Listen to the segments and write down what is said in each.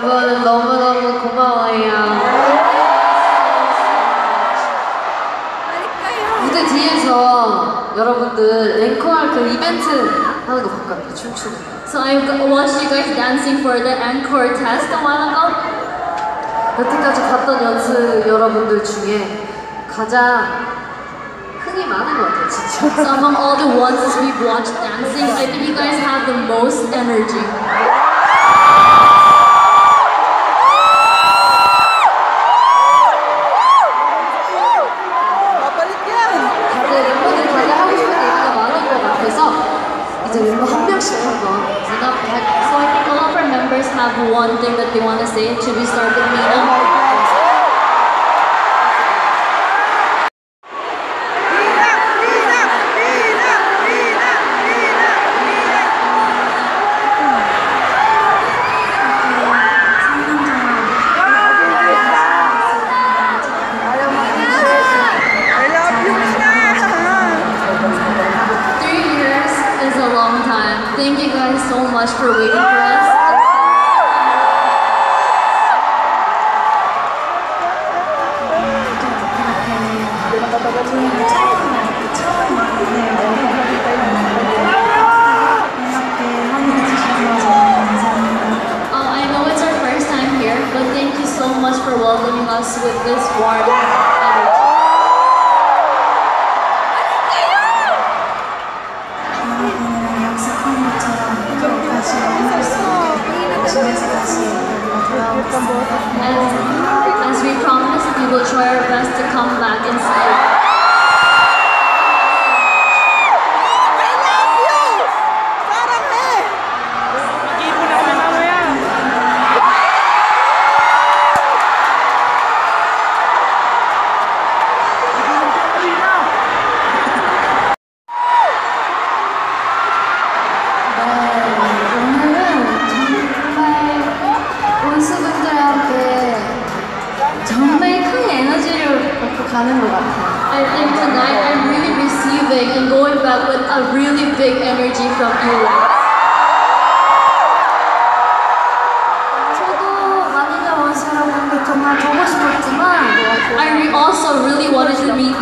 여러분 너무너무 고마워요. 무대 뒤에서 여러분들 앵커할 그 이벤트 하는 거 봤거든요. 춤추는 거. So I watched you guys dancing for the encore test a while ago. 여태까지 봤던 연습 여러분들 중에 가장 흥이 많은 것 같아요, 진짜. So among all the ones we've watched dancing, I think you guys have the most energy. So. So I think all of our members have one thing that they want to say. Should we start with Mina? Uh, thank you so much for welcoming us with this warm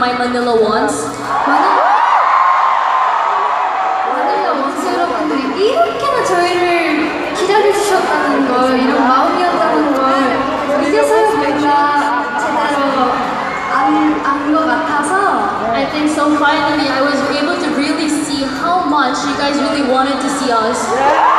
my Manila ones. 마닐- 마닐라 원수 여러분들이 이렇게나 저희를 기다려주셨다는 걸 이런 마음이었다는 걸 이제서야 저희가 제대로 안것 같아서 I think so finally I was able to really see how much you guys really wanted to see us.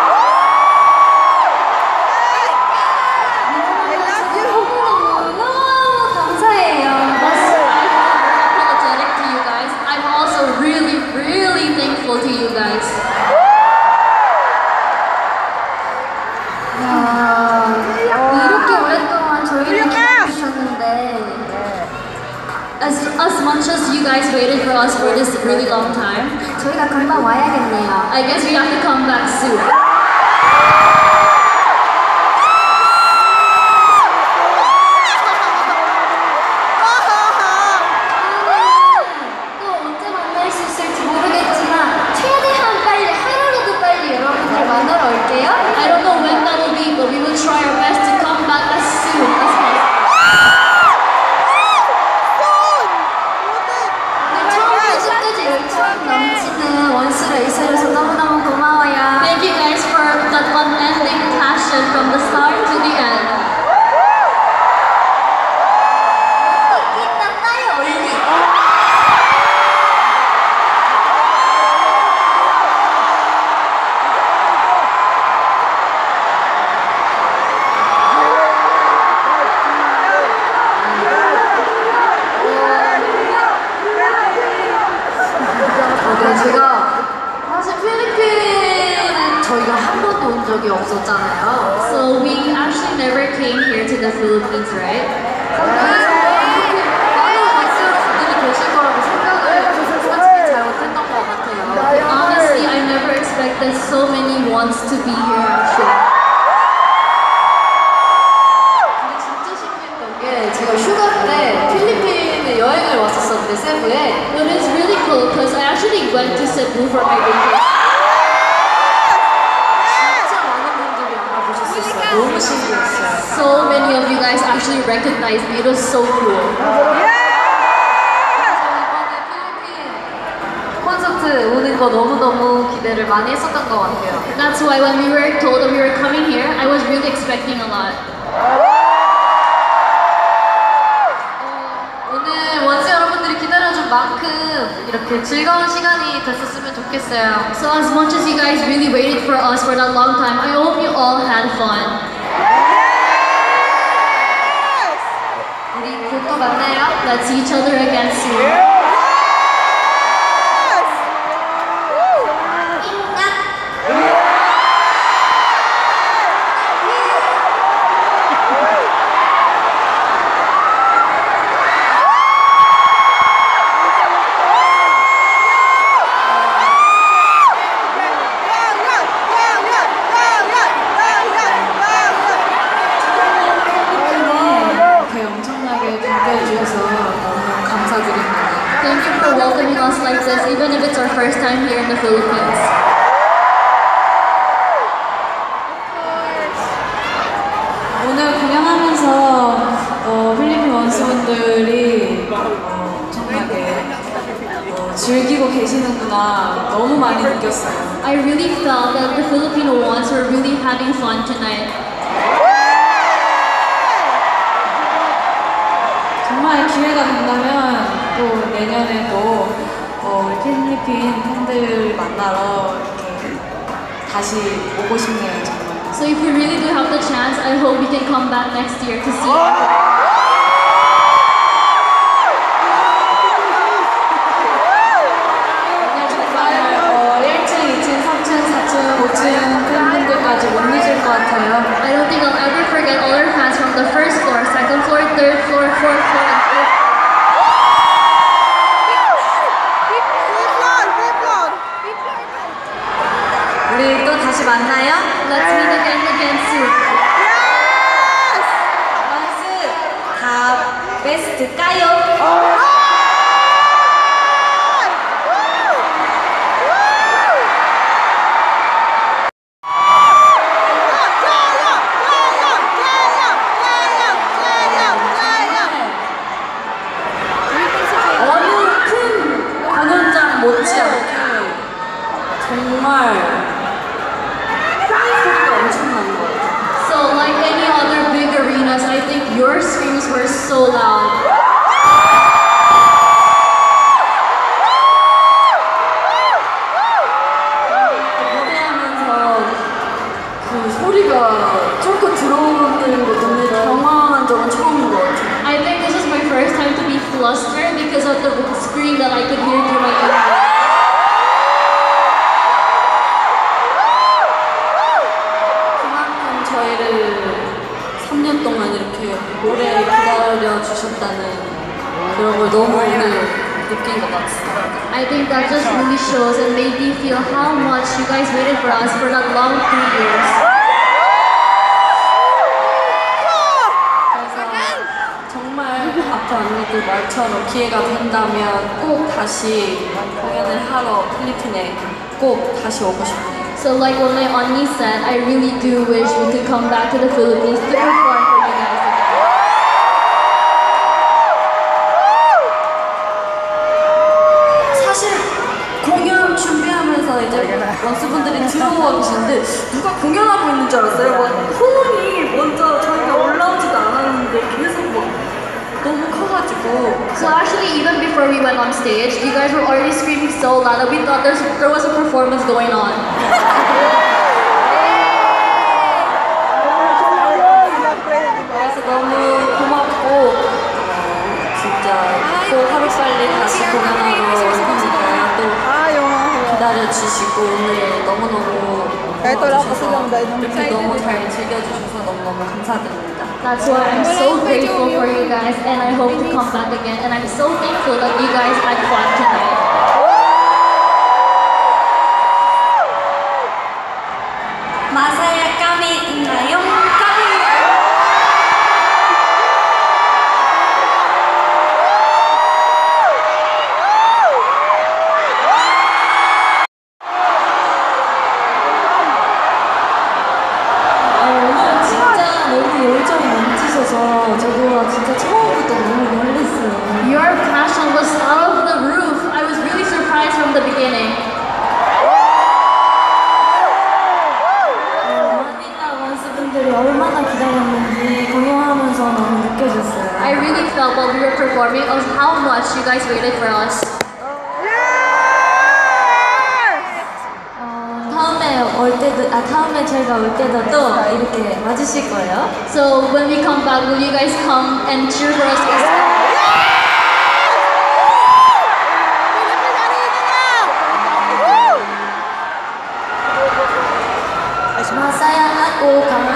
much as you guys waited for us for this really long time, 저희가 금방 와야겠네요. I guess we have to come back soon. was so cool. 그래서 이번에 필리핀 콘서트 오는 되는 거 너무너무 기대를 많이 했었던 것 같아요. That's why when we were told that we were coming here, I was really expecting a lot. 오늘 원스 여러분들이 기다려준 만큼 이렇게 즐거운 시간이 됐었으면 좋겠어요. So as much as you guys really waited for us for that long time, I hope you all had fun. but now let's each other against you. first time here in the Philippines. 오늘 공연하면서 어, 필리핀 원수분들이 어, 엄청나게 어, 즐기고 계시는구나 너무 많이 느꼈어요. I really felt that the Filipino ones were really having fun tonight. 정말 기회가 된다면 또 내년에도 어, 필리핀 팬들 만나러 이렇게 다시 오고 싶네요 정말. So if we really do have the chance, I hope we can come back next year to see feel how much you guys waited for us for that long three years. 그래서 정말 앞에 언니들 말처럼 기회가 된다면 꼭 다시 공연을 하러 필리핀에 꼭 다시 오고 싶네요. So like what my auntie said, I really do wish we could come back to the Philippines to perform stage, you guys were already screaming so loud that we thought there's, there was a performance going on. 그래서 너무 고맙고 어, 진짜 또 하루빨리 다시 공연하러 올 테니까요. 또 기다려주시고 오늘 너무너무 고마워주셔서 이렇게 너무 잘 즐겨주셔서 너무너무 감사드립니다. That's why I'm so grateful for you guys, and I hope to come back again. And I'm so thankful that you guys had fun tonight. 올 때도 또 이렇게 와주실 거예요? So when we come back, will you guys come and cheer for us? as well? Masaya ako kami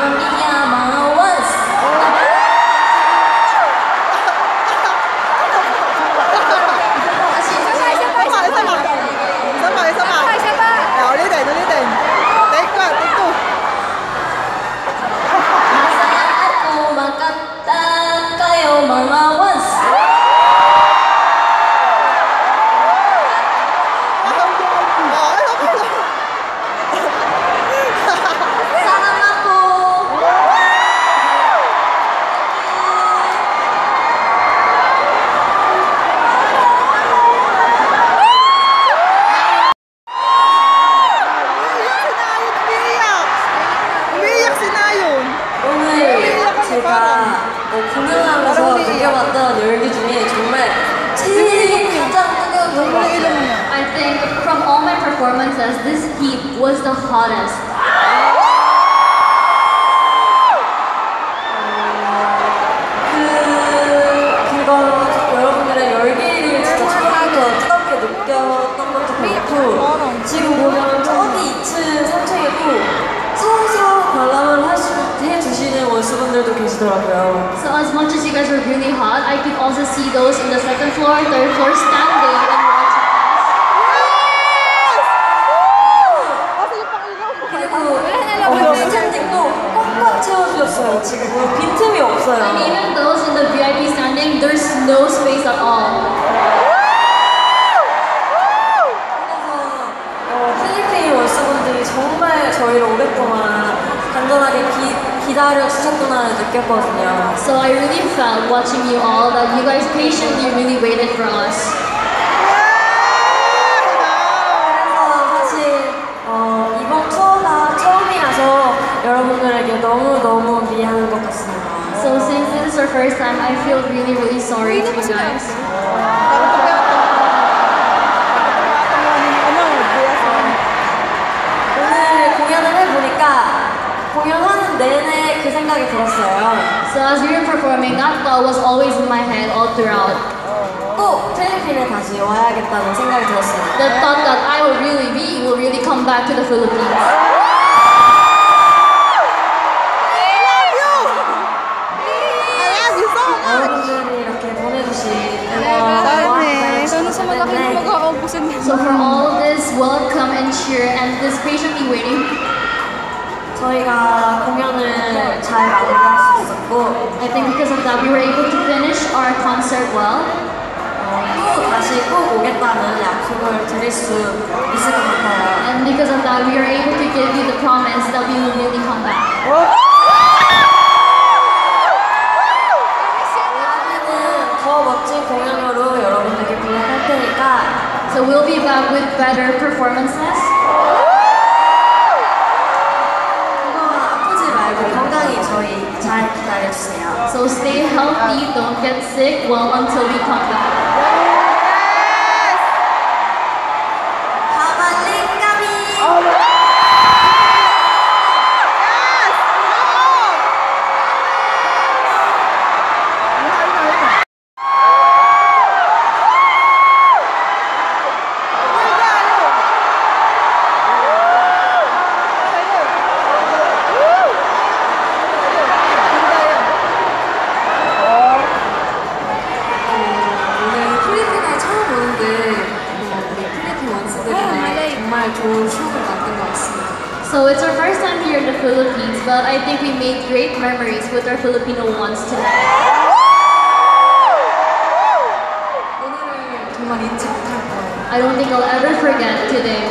계시더라고요. So as much as you guys were really hot, I could also see those in the second floor, third floor standing and watching 그리고 어, 스탠딩도 꽉꽉 채워주셨어요. 지금 빈틈이 us. 없어요. And even those in the VIP standing, there's no space at all. 그래서 어, 필리핀 원수분들이 정말 저희를 오랫동안 간절하게 기, 기다려 주셨구나를 느꼈거든요. So I really felt watching you all that you guys patiently really waited for us. 그래서 사실 어, 이번 투어가 처음이라서 여러분들에게 너무너무 미안한 것 같습니다. So since this is our first time, I feel really, really sorry to you guys. 오늘 공연을 해보니까 공연하는 내내 그 생각이 들었어요. So as we were performing, that thought was always in my head all throughout. 꼭 필리핀에 다시 와야겠다는 생각이 들었어요. The thought that I will really be, will really come back to the Philippines. 여러분들이 이렇게 보내주신 응원 So for all of this welcome and cheer and this patiently waiting, 저희가 공연을 잘 마무리할 수 있었고 I think because of that we were able to finish our concert well. 어, 또 다시 꼭 오겠다는 약속을 드릴 수 있을 것 같아요. And because of that we are able to give you the promise that we will really come back. 다음에는 더 멋진 공연으로 여러분들께 부탁할 테니까 So we'll be back with better performances. So stay healthy, don't get sick well until we come back. Philippines, but I think we made great memories with our Filipino ones today. I don't think I'll ever forget today.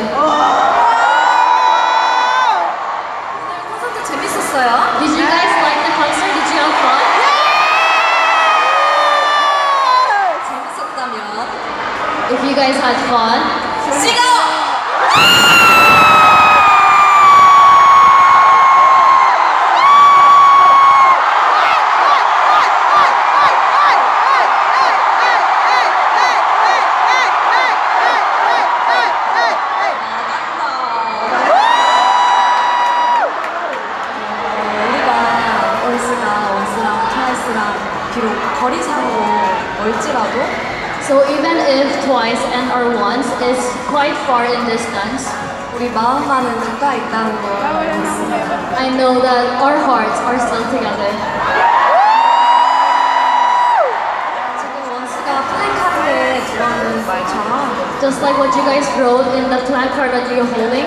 Did you guys like the concert? Did you have fun? If you guys had fun, in this dance. I know that our hearts are still together. Just like what you guys wrote in the placard that you're holding.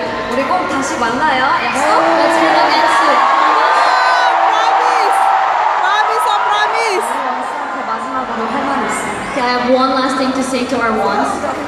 Let's meet again soon. I have one last thing to say to our ones.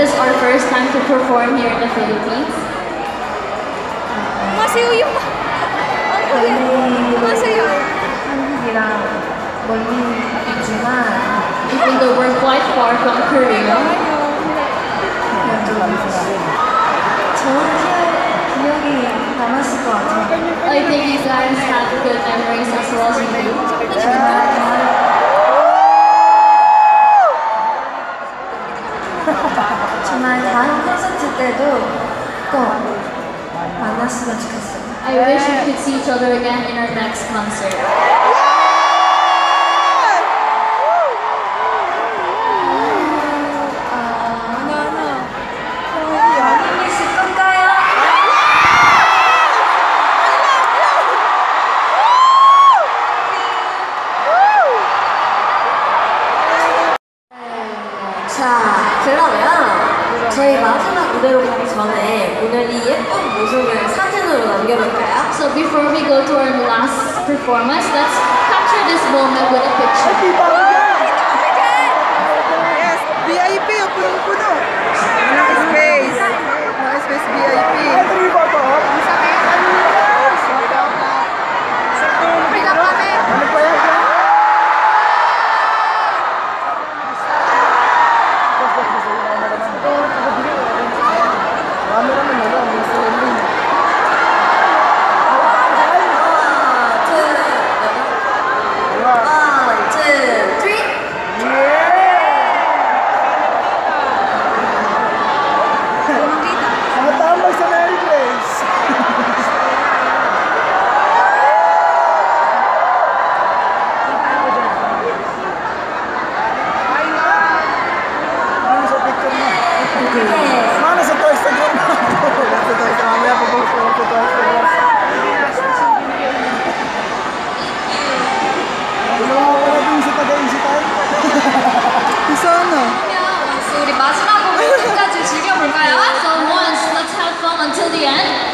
this our first time to perform here in the Philippines. Masayo yung... Ang. Masayo. Even though we're quite far from Korea. I think you guys have good memories as well as you do. 정말 다음 콘서트 때도 꼭 만났으면 좋겠어요. I wish we could see each other again in our next concert. Everybody and